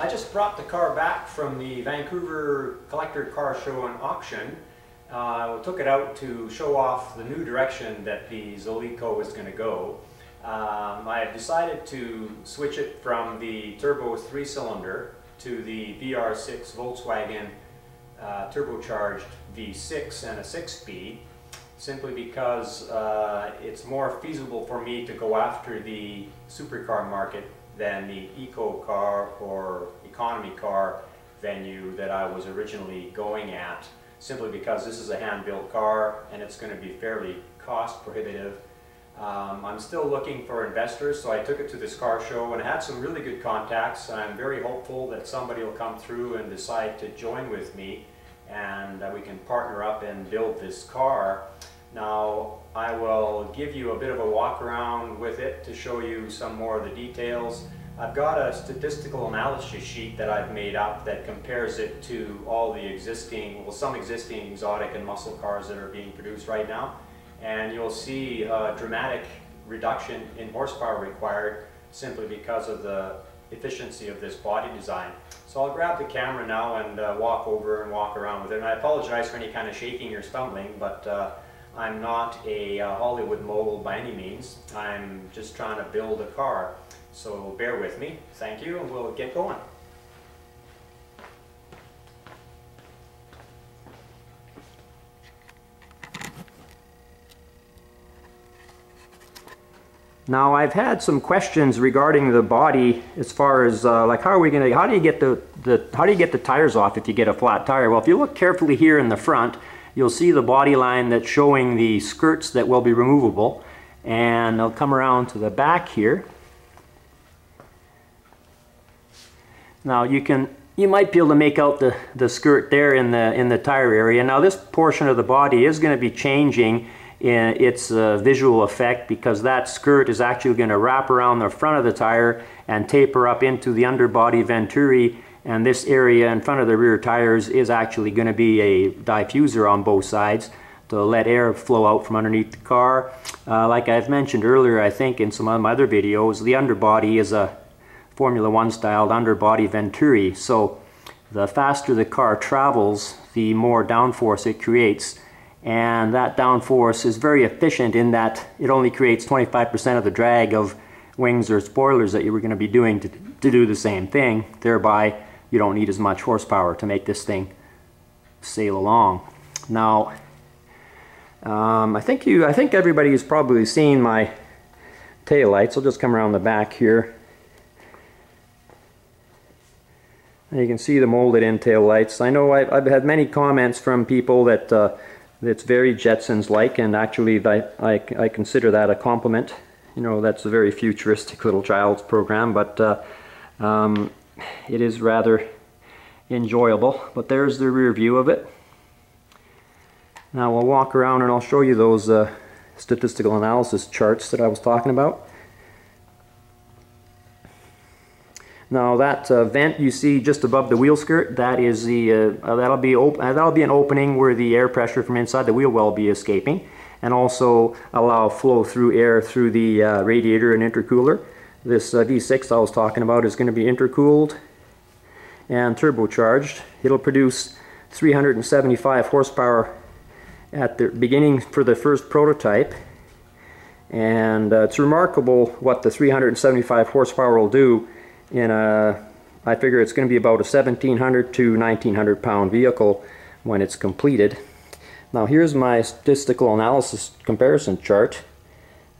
I just brought the car back from the Vancouver Collector Car Show and Auction. Uh, took it out to show off the new direction that the Zoleco is going to go. Um, I have decided to switch it from the turbo three-cylinder to the VR6 Volkswagen uh, turbocharged V6 and a six-speed simply because uh, it's more feasible for me to go after the supercar market than the eco car or economy car venue that I was originally going at simply because this is a hand-built car and it's going to be fairly cost prohibitive. Um, I'm still looking for investors, so I took it to this car show and I had some really good contacts. I'm very hopeful that somebody will come through and decide to join with me and that we can partner up and build this car. Give you a bit of a walk around with it to show you some more of the details. I've got a statistical analysis sheet that I've made up that compares it to all the existing, well some existing exotic and muscle cars that are being produced right now. And you'll see a dramatic reduction in horsepower required simply because of the efficiency of this body design. So I'll grab the camera now and uh, walk over and walk around with it. And I apologize for any kind of shaking or stumbling, but uh, I'm not a uh, Hollywood mogul by any means. I'm just trying to build a car. So bear with me. Thank you, and we'll get going. Now I've had some questions regarding the body as far as uh, like how are we going to how do you get the, the how do you get the tires off if you get a flat tire? Well if you look carefully here in the front you'll see the body line that's showing the skirts that will be removable and I'll come around to the back here Now you can you might be able to make out the, the skirt there in the in the tire area. Now this portion of the body is going to be changing in its uh, visual effect because that skirt is actually going to wrap around the front of the tire and taper up into the underbody venturi and this area in front of the rear tires is actually going to be a diffuser on both sides to let air flow out from underneath the car. Uh, like I've mentioned earlier I think in some of my other videos the underbody is a Formula One styled underbody venturi. So the faster the car travels, the more downforce it creates. And that downforce is very efficient in that it only creates 25% of the drag of wings or spoilers that you were going to be doing to, to do the same thing. Thereby, you don't need as much horsepower to make this thing sail along. Now, um, I think you, I think everybody has probably seen my tail lights. I'll just come around the back here. You can see the molded in tail lights. I know I've, I've had many comments from people that uh, it's very Jetsons-like, and actually I, I, I, consider that a compliment. You know, that's a very futuristic little child's program, but uh, um, it is rather enjoyable. But there's the rear view of it. Now we'll walk around and I'll show you those uh, statistical analysis charts that I was talking about. Now that uh, vent you see just above the wheel skirt, that is the uh, uh that'll be uh, that'll be an opening where the air pressure from inside the wheel well be escaping, and also allow flow through air through the uh, radiator and intercooler. This uh, V6 I was talking about is going to be intercooled and turbocharged. It'll produce 375 horsepower at the beginning for the first prototype, and it's remarkable what the 375 horsepower will do in a, I figure it's going to be about a 1700 to 1900 pound vehicle when it's completed. Now here's my statistical analysis comparison chart.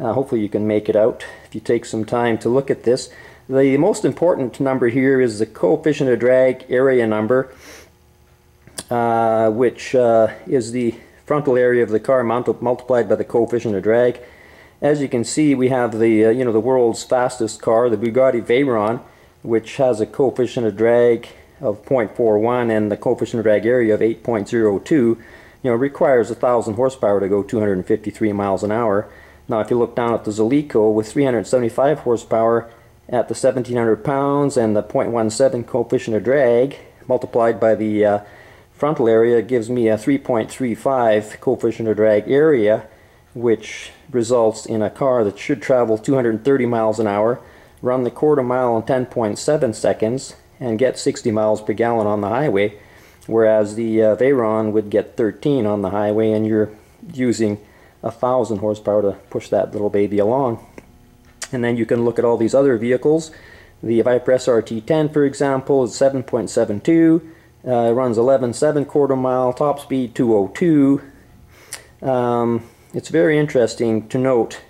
Uh, hopefully you can make it out if you take some time to look at this. The most important number here is the coefficient of drag area number, uh, which uh, is the frontal area of the car multiplied by the coefficient of drag. As you can see, we have the uh, you know the world's fastest car, the Bugatti Veyron, which has a coefficient of drag of 0.41 and the coefficient of drag area of 8.02 you know requires a thousand horsepower to go 253 miles an hour now if you look down at the Zoleco with 375 horsepower at the 1700 pounds and the 0.17 coefficient of drag multiplied by the uh, frontal area gives me a 3.35 coefficient of drag area which results in a car that should travel 230 miles an hour run the quarter mile in 10.7 seconds and get 60 miles per gallon on the highway, whereas the uh, Veyron would get 13 on the highway and you're using a thousand horsepower to push that little baby along. And then you can look at all these other vehicles. The Viper SRT10, for example, is 7.72. Uh, it runs 11.7 quarter mile, top speed 202. Um, it's very interesting to note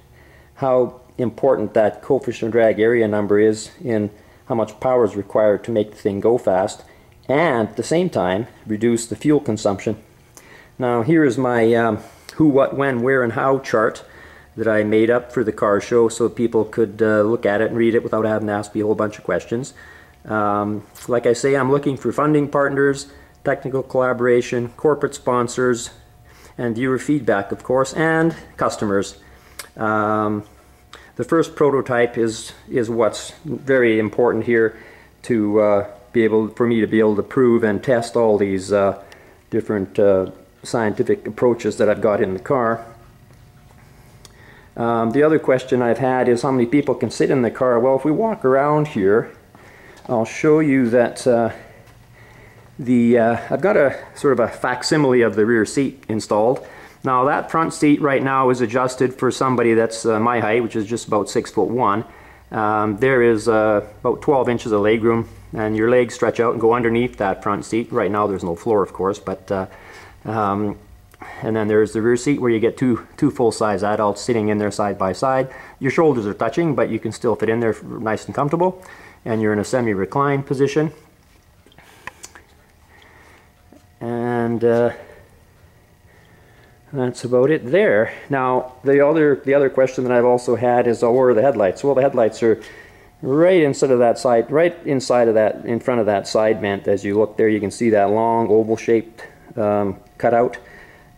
how important that coefficient drag area number is in how much power is required to make the thing go fast and at the same time reduce the fuel consumption. Now here is my um, who, what, when, where, and how chart that I made up for the car show so people could uh, look at it and read it without having to ask me a whole bunch of questions. Um, like I say, I'm looking for funding partners, technical collaboration, corporate sponsors, and viewer feedback, of course, and customers. Um, the first prototype is is what's very important here to uh, be able for me to be able to prove and test all these uh, different uh, scientific approaches that I've got in the car. Um, the other question I've had is how many people can sit in the car. Well, if we walk around here, I'll show you that uh, the uh, I've got a sort of a facsimile of the rear seat installed. Now that front seat right now is adjusted for somebody that's uh, my height, which is just about six foot one. Um, there is uh, about 12 inches of legroom, and your legs stretch out and go underneath that front seat. Right now there's no floor, of course, but uh, um, and then there's the rear seat where you get two two full-size adults sitting in there side by side. Your shoulders are touching, but you can still fit in there nice and comfortable. And you're in a semi-reclined position. And uh, that's about it there. Now, the other the other question that I've also had is, oh, where are the headlights? Well, the headlights are right inside of that side, right inside of that, in front of that side vent. As you look there, you can see that long oval-shaped um, cutout.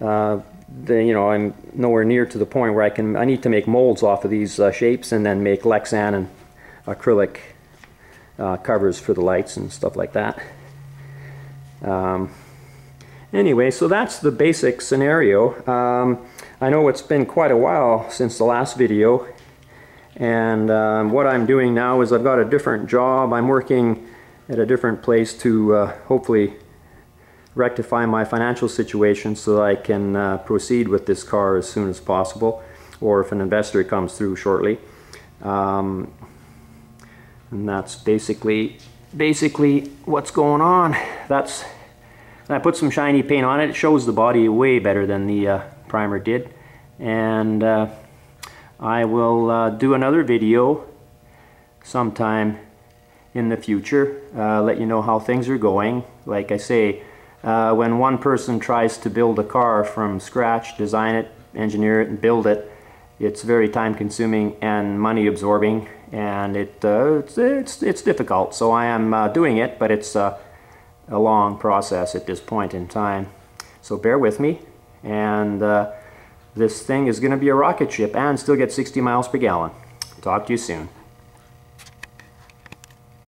Uh, the, you know, I'm nowhere near to the point where I can, I need to make molds off of these uh, shapes and then make Lexan and acrylic uh, covers for the lights and stuff like that. Um, anyway, so that's the basic scenario. Um, I know it's been quite a while since the last video and um, what I'm doing now is I've got a different job. I'm working at a different place to uh, hopefully rectify my financial situation so that I can uh, proceed with this car as soon as possible or if an investor comes through shortly. Um, and that's basically basically what's going on. That's I put some shiny paint on it. It shows the body way better than the uh, primer did. And uh, I will uh, do another video sometime in the future. Uh, let you know how things are going. Like I say, uh, when one person tries to build a car from scratch, design it, engineer it, and build it, it's very time consuming and money absorbing and it, uh, it's, it's, it's, difficult. So I am uh, doing it, but it's uh, a long process at this point in time. So bear with me and uh, this thing is going to be a rocket ship and still get 60 miles per gallon. Talk to you soon.